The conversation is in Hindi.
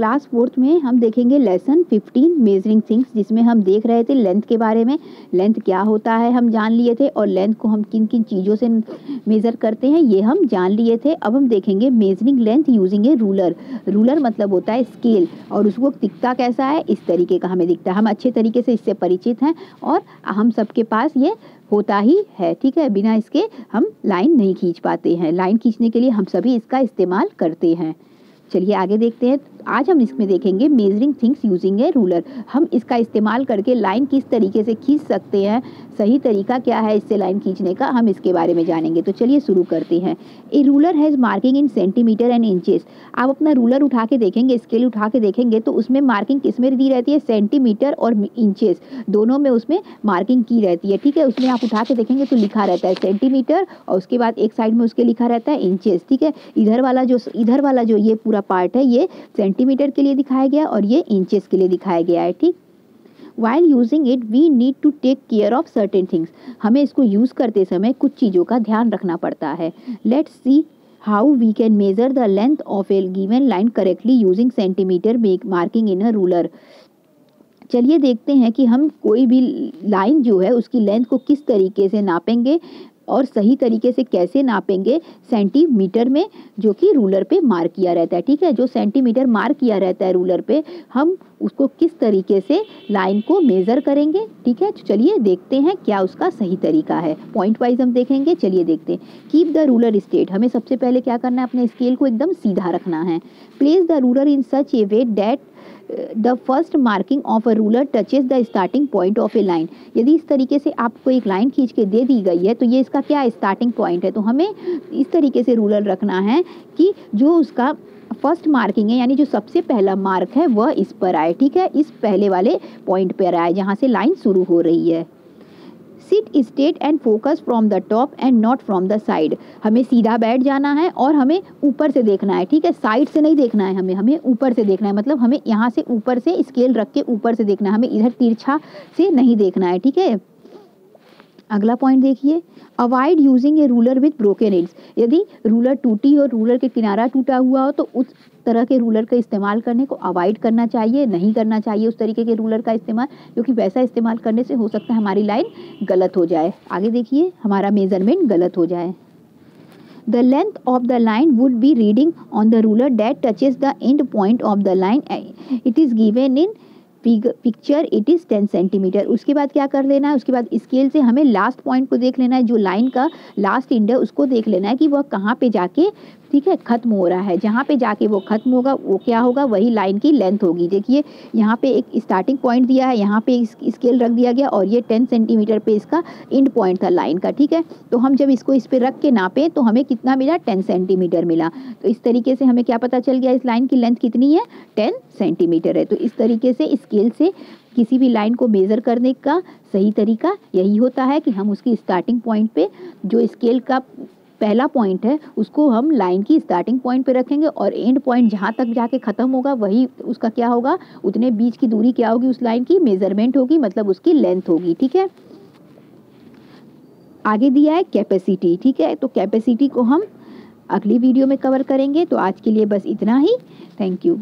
क्लास फोर्थ में हम देखेंगे लेसन 15 मेजरिंग थिंग्स जिसमें हम देख रहे थे लेंथ के बारे में। लेंथ क्या होता है, हम जान लिए थे और लेंथ को हम किन किन चीज़ों से मेज़र करते हैं, ये हम जान लिए थे। अब हम देखेंगे measuring length using a ruler ruler मतलब होता है स्केल और उसको दिखता कैसा है, इस तरीके का हमें दिखता है। हम अच्छे तरीके से इससे परिचित हैं और हम सबके पास ये होता ही है, ठीक है? बिना इसके हम लाइन नहीं खींच पाते हैं। लाइन खींचने के लिए हम सभी इसका इस्तेमाल करते हैं। चलिए आगे देखते हैं। आज हम इसमें देखेंगे measuring things using a ruler हम इसका इस्तेमाल करके लाइन किस तरीके से खींच सकते हैं, सही तरीका क्या है इससे लाइन खींचने का, हम इसके बारे में जानेंगे। तो चलिए शुरू करते हैं। A ruler has marking in centimeter and inches आप अपना रूलर उठा के देखेंगे स्केल उठा के देखेंगे तो उसमें मार्किंग किसमें दी रहती है? सेंटीमीटर और इंचेस दोनों में उसमें मार्किंग की रहती है, ठीक है? उसमें आप उठा के देखेंगे तो लिखा रहता है सेंटीमीटर और उसके बाद एक साइड में उसके लिखा रहता है इंचेस ठीक है? इधर वाला जो, इधर वाला जो ये पूरा पार्ट है, ये सेंटीमीटर के लिए दिखाया गया और ये इंचेस के लिए दिखाया गया है, ठीक? While using it we need to take care of certain things हमें इसको यूज़ करते समय कुछ चीज़ों का ध्यान रखना पड़ता है। Let's see how we can measure the length of a given line correctly using centimeter make marking in a ruler चलिए देखते हैं कि हम कोई भी लाइन जो है उसकी लेंथ को किस तरीके से नापेंगे। और सही तरीके से कैसे नापेंगे सेंटीमीटर में, जो कि रूलर पे मार्क किया रहता है, ठीक है? जो सेंटीमीटर मार्क किया रहता है रूलर पे, हम उसको किस तरीके से लाइन को मेज़र करेंगे, ठीक है? चलिए देखते हैं क्या उसका सही तरीका है। पॉइंट वाइज हम देखेंगे, चलिए देखते हैं। कीप द रूलर स्टेट हमें सबसे पहले क्या करना है? अपने स्केल को एकदम सीधा रखना है। Place the ruler in such a way that the first marking of a ruler touches the starting point of a line यदि इस तरीके से आपको एक लाइन खींच के दे दी गई है तो ये इसका क्या स्टार्टिंग पॉइंट है? तो हमें इस तरीके से रूलर रखना है कि जो उसका फ़र्स्ट मार्किंग है, यानी जो सबसे पहला मार्क है, वह इस पर आए, ठीक है? इस पहले वाले पॉइंट पर आए, जहाँ से लाइन शुरू हो रही है। Sit straight and focus from the top and not from the side हमें सीधा बैठ जाना है और हमें ऊपर से देखना है, ठीक है? साइड से नहीं देखना है हमें हमें ऊपर से देखना है। मतलब हमें यहाँ से ऊपर से स्केल रख के ऊपर से देखना है, हमें इधर तिरछा से नहीं देखना है, ठीक है? अगला पॉइंट देखिए। Avoid using a ruler with broken edges यदि रूलर टूटी और रूलर के किनारा टूटा हुआ हो तो उस तरह के रूलर का इस्तेमाल करने को अवॉइड करना चाहिए, नहीं करना चाहिए उस तरीके के रूलर का इस्तेमाल, क्योंकि वैसा इस्तेमाल करने से हो सकता है हमारी लाइन गलत हो जाए। आगे देखिए, हमारा मेज़रमेंट गलत हो जाए। The length of the line would be reading on the ruler that touches the end point of the line it is given in picture it is ten centimeter उसके बाद क्या कर लेना है? उसके बाद स्केल से हमें लास्ट पॉइंट को देख लेना है, जो लाइन का लास्ट इंड है, उसको देख लेना है कि वह कहाँ पे जाके ठीक है, ख़त्म हो रहा है। जहाँ पे जाके वो ख़त्म होगा, वो क्या होगा? वही लाइन की लेंथ होगी। देखिए, यहाँ पे एक स्टार्टिंग पॉइंट दिया है, यहाँ पे स्केल रख दिया गया और ये टेन सेंटीमीटर पे इसका इंड पॉइंट था लाइन का, ठीक है? तो हम जब इसको इस पर रख के नापे तो हमें कितना मिला? टेन सेंटीमीटर मिला। तो इस तरीके से हमें क्या पता चल गया, इस लाइन की लेंथ कितनी है? टेन सेंटीमीटर है। तो इस तरीके से स्केल से किसी भी लाइन को मेज़र करने का सही तरीका यही होता है कि हम उसकी स्टार्टिंग पॉइंट पे जो स्केल का पहला पॉइंट है, उसको हम लाइन की स्टार्टिंग पॉइंट पे रखेंगे और एंड पॉइंट जहाँ तक जाके ख़त्म होगा, वही उसका क्या होगा? उतने बीच की दूरी क्या होगी उस लाइन की? मेज़रमेंट होगी मतलब उसकी लेंथ होगी, ठीक है? आगे दिया है कैपेसिटी ठीक है? तो कैपेसिटी को हम अगली वीडियो में कवर करेंगे। तो आज के लिए बस इतना ही। Thank you